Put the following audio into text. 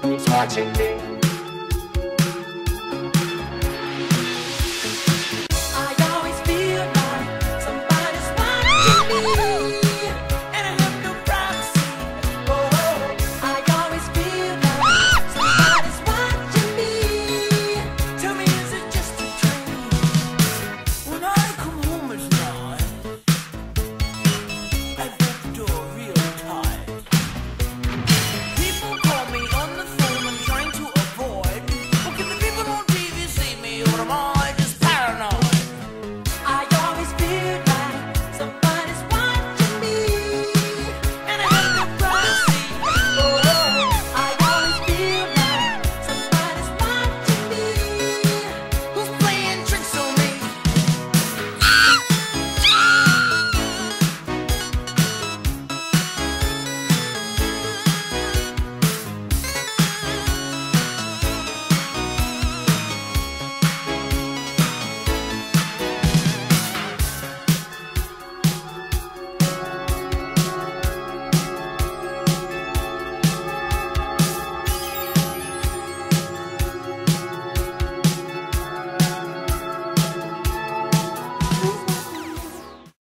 佛前跪